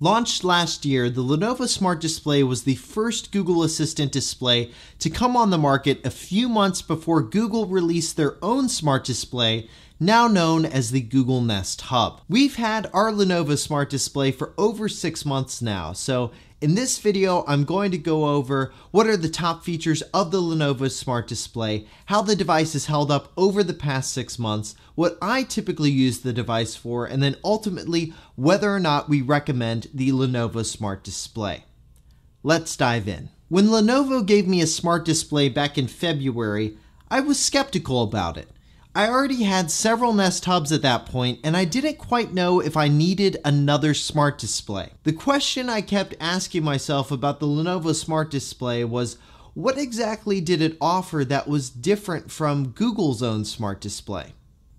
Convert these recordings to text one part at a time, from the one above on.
Launched last year, the Lenovo Smart Display was the first Google Assistant display to come on the market a few months before Google released their own smart display, now known as the Google Nest Hub. We've had our Lenovo Smart Display for over six months now, so in this video, I'm going to go over what are the top features of the Lenovo Smart Display, how the device has held up over the past six months, what I typically use the device for, and then ultimately whether or not we recommend the Lenovo Smart Display. Let's dive in. When Lenovo gave me a smart display back in February, I was skeptical about it. I already had several Nest Hubs at that point, and I didn't quite know if I needed another smart display. The question I kept asking myself about the Lenovo Smart Display was what exactly did it offer that was different from Google's own smart display?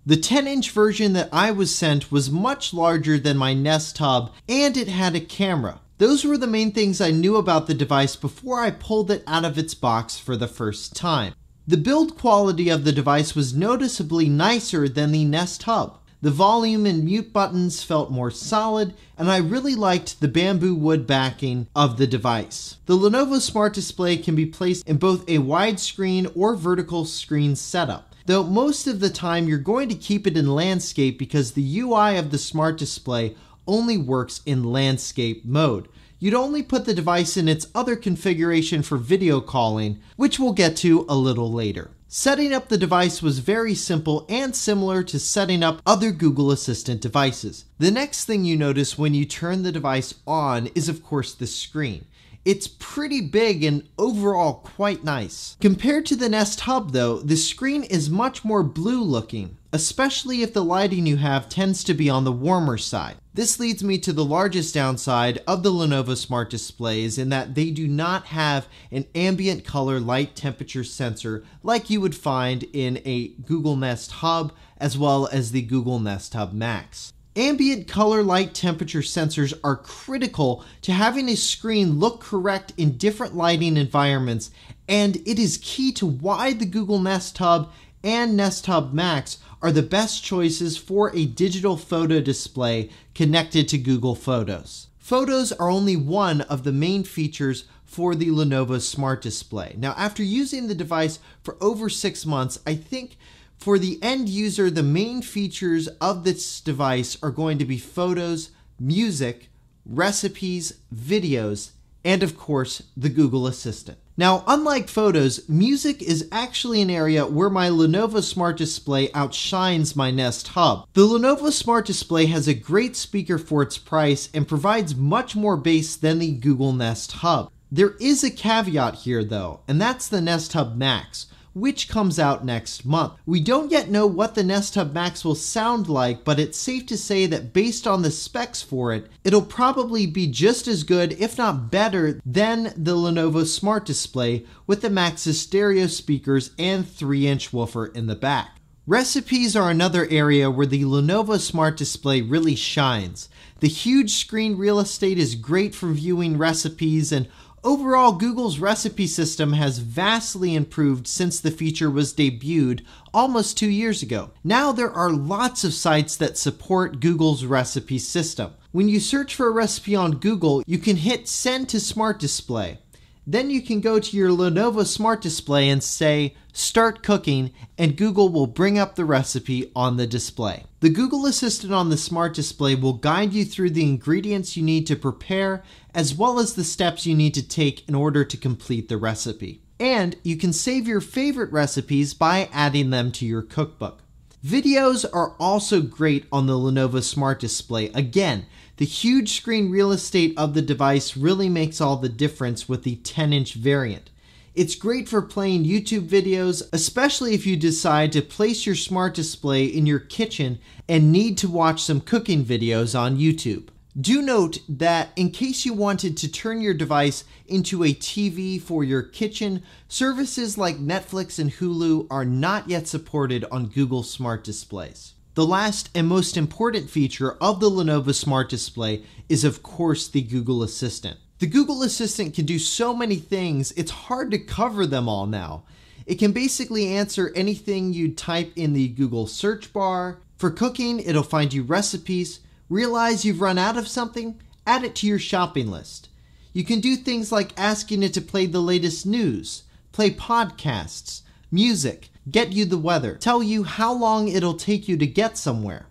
The 10 inch version that I was sent was much larger than my Nest Hub and it had a camera. Those were the main things I knew about the device before I pulled it out of its box for the first time. The build quality of the device was noticeably nicer than the Nest Hub. The volume and mute buttons felt more solid, and I really liked the bamboo wood backing of the device. The Lenovo Smart Display can be placed in both a widescreen or vertical screen setup. Though most of the time you're going to keep it in landscape because the UI of the Smart Display only works in landscape mode you'd only put the device in its other configuration for video calling, which we'll get to a little later. Setting up the device was very simple and similar to setting up other Google Assistant devices. The next thing you notice when you turn the device on is of course the screen. It's pretty big and overall quite nice. Compared to the Nest Hub though, the screen is much more blue looking, especially if the lighting you have tends to be on the warmer side. This leads me to the largest downside of the Lenovo Smart displays in that they do not have an ambient color light temperature sensor like you would find in a Google Nest Hub as well as the Google Nest Hub Max. Ambient color light temperature sensors are critical to having a screen look correct in different lighting environments, and it is key to why the Google Nest Hub and Nest Hub Max are the best choices for a digital photo display connected to Google Photos. Photos are only one of the main features for the Lenovo Smart Display. Now, after using the device for over six months, I think for the end user, the main features of this device are going to be photos, music, recipes, videos, and of course, the Google Assistant. Now, unlike photos, music is actually an area where my Lenovo Smart Display outshines my Nest Hub. The Lenovo Smart Display has a great speaker for its price and provides much more bass than the Google Nest Hub. There is a caveat here though, and that's the Nest Hub Max which comes out next month. We don't yet know what the Nest Hub Max will sound like, but it's safe to say that based on the specs for it, it'll probably be just as good, if not better, than the Lenovo Smart Display with the Max's stereo speakers and 3 inch woofer in the back. Recipes are another area where the Lenovo Smart Display really shines. The huge screen real estate is great for viewing recipes and Overall, Google's recipe system has vastly improved since the feature was debuted almost two years ago. Now there are lots of sites that support Google's recipe system. When you search for a recipe on Google, you can hit send to Smart Display. Then you can go to your Lenovo Smart Display and say, Start cooking, and Google will bring up the recipe on the display. The Google Assistant on the Smart Display will guide you through the ingredients you need to prepare, as well as the steps you need to take in order to complete the recipe. And you can save your favorite recipes by adding them to your cookbook. Videos are also great on the Lenovo Smart Display. Again, the huge screen real estate of the device really makes all the difference with the 10 inch variant. It's great for playing YouTube videos, especially if you decide to place your smart display in your kitchen and need to watch some cooking videos on YouTube. Do note that in case you wanted to turn your device into a TV for your kitchen, services like Netflix and Hulu are not yet supported on Google Smart Displays. The last and most important feature of the Lenovo Smart Display is of course the Google Assistant. The Google Assistant can do so many things, it's hard to cover them all now. It can basically answer anything you type in the Google search bar. For cooking, it'll find you recipes, realize you've run out of something, add it to your shopping list. You can do things like asking it to play the latest news, play podcasts, music, get you the weather, tell you how long it'll take you to get somewhere,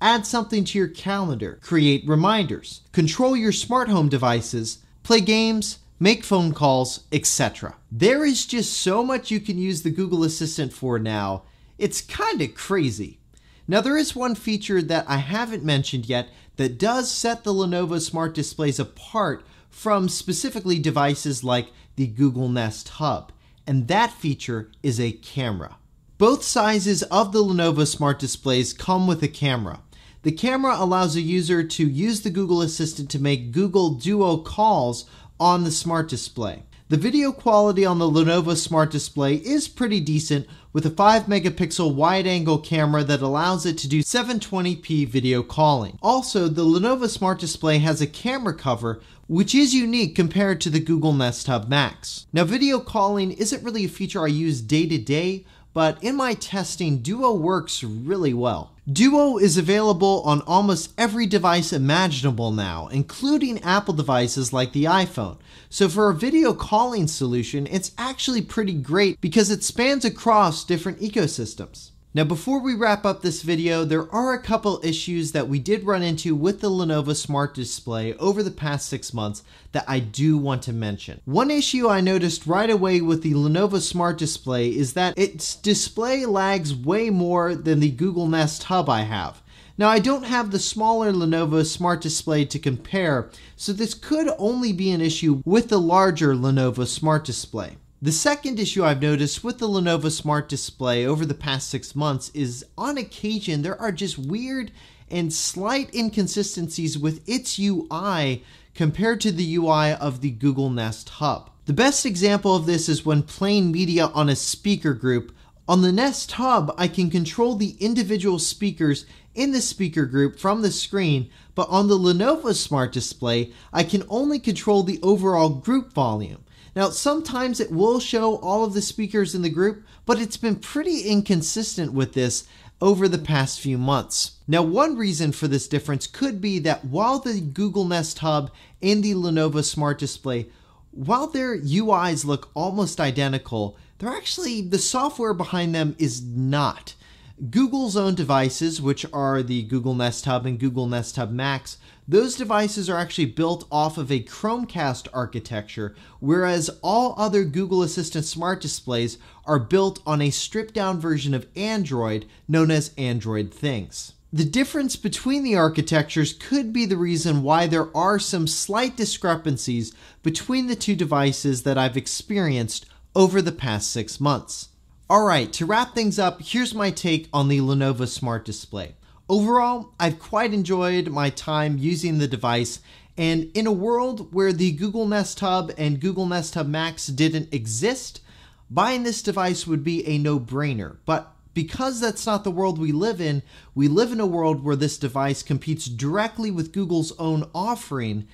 add something to your calendar, create reminders, control your smart home devices, play games, make phone calls, etc. There is just so much you can use the Google Assistant for now. It's kind of crazy. Now, there is one feature that I haven't mentioned yet that does set the Lenovo Smart Displays apart from specifically devices like the Google Nest Hub, and that feature is a camera. Both sizes of the Lenovo Smart Displays come with a camera. The camera allows a user to use the Google Assistant to make Google Duo calls on the Smart Display. The video quality on the Lenovo Smart Display is pretty decent with a 5 megapixel wide angle camera that allows it to do 720p video calling. Also, the Lenovo Smart Display has a camera cover which is unique compared to the Google Nest Hub Max. Now, video calling isn't really a feature I use day to day, but in my testing, Duo works really well. Duo is available on almost every device imaginable now, including Apple devices like the iPhone. So for a video calling solution, it's actually pretty great because it spans across different ecosystems. Now before we wrap up this video, there are a couple issues that we did run into with the Lenovo Smart Display over the past six months that I do want to mention. One issue I noticed right away with the Lenovo Smart Display is that its display lags way more than the Google Nest Hub I have. Now I don't have the smaller Lenovo Smart Display to compare, so this could only be an issue with the larger Lenovo Smart Display. The second issue I've noticed with the Lenovo Smart Display over the past six months is on occasion there are just weird and slight inconsistencies with its UI compared to the UI of the Google Nest Hub. The best example of this is when playing media on a speaker group. On the Nest Hub, I can control the individual speakers in the speaker group from the screen, but on the Lenovo Smart Display, I can only control the overall group volume. Now, sometimes it will show all of the speakers in the group, but it's been pretty inconsistent with this over the past few months. Now, one reason for this difference could be that while the Google Nest Hub and the Lenovo Smart Display, while their UIs look almost identical, they're actually, the software behind them is not. Google's own devices, which are the Google Nest Hub and Google Nest Hub Max, those devices are actually built off of a Chromecast architecture, whereas all other Google Assistant smart displays are built on a stripped down version of Android known as Android Things. The difference between the architectures could be the reason why there are some slight discrepancies between the two devices that I've experienced over the past six months. Alright, to wrap things up, here's my take on the Lenovo Smart Display. Overall, I've quite enjoyed my time using the device, and in a world where the Google Nest Hub and Google Nest Hub Max didn't exist, buying this device would be a no brainer. But because that's not the world we live in, we live in a world where this device competes directly with Google's own offering.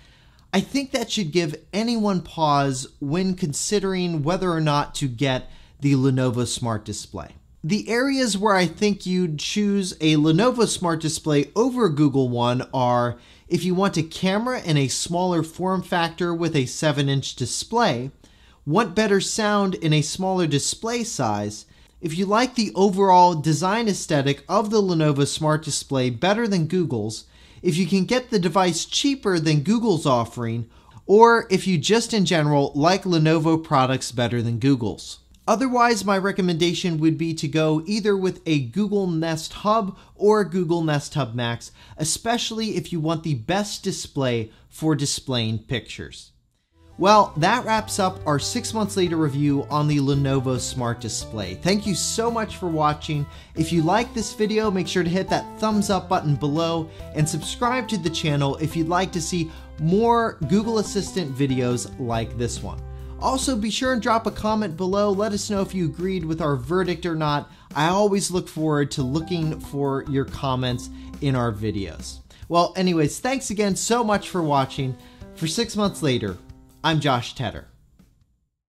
I think that should give anyone pause when considering whether or not to get the Lenovo Smart Display. The areas where I think you'd choose a Lenovo Smart Display over Google One are if you want a camera in a smaller form factor with a 7 inch display, want better sound in a smaller display size, if you like the overall design aesthetic of the Lenovo Smart Display better than Google's, if you can get the device cheaper than Google's offering, or if you just in general like Lenovo products better than Google's. Otherwise, my recommendation would be to go either with a Google Nest Hub or Google Nest Hub Max, especially if you want the best display for displaying pictures. Well, that wraps up our six months later review on the Lenovo Smart Display. Thank you so much for watching. If you like this video, make sure to hit that thumbs up button below and subscribe to the channel if you'd like to see more Google Assistant videos like this one. Also, be sure and drop a comment below. Let us know if you agreed with our verdict or not. I always look forward to looking for your comments in our videos. Well, anyways, thanks again so much for watching. For six months later, I'm Josh Tedder.